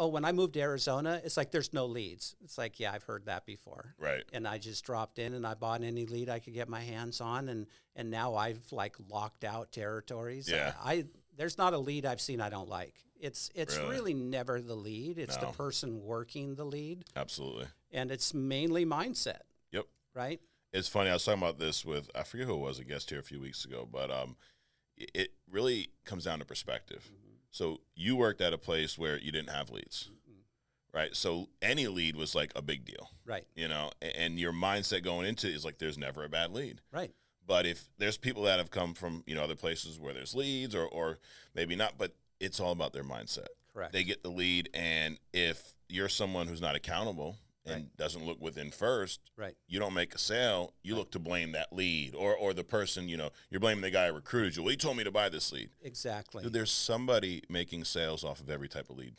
oh, when I moved to Arizona, it's like there's no leads. It's like, yeah, I've heard that before. Right. And I just dropped in and I bought any lead I could get my hands on, and and now I've like locked out territories. Yeah. I, I there's not a lead I've seen I don't like. It's it's Really? really, never the lead. It's No. the person working the lead, Absolutely. and it's mainly mindset, Yep. right? It's funny. I was talking about this with I forget who it was a guest here a few weeks ago, but um, it, really comes down to perspective. Mm-hmm. So you worked at a place where you didn't have leads, mm-hmm. right? So any lead was like a big deal, Right. you know. a- And your mindset going into it is like there's never a bad lead. Right. But if there's people that have come from you know other places where there's leads or or maybe not, but it's all about their mindset. Correct. They get the lead, and if you're someone who's not accountable and doesn't look within first, right. you don't make a sale, you look to blame that lead or or the person, you know, you're blaming the guy who recruited you. Well, he told me to buy this lead. Exactly. Dude, there's somebody making sales off of every type of lead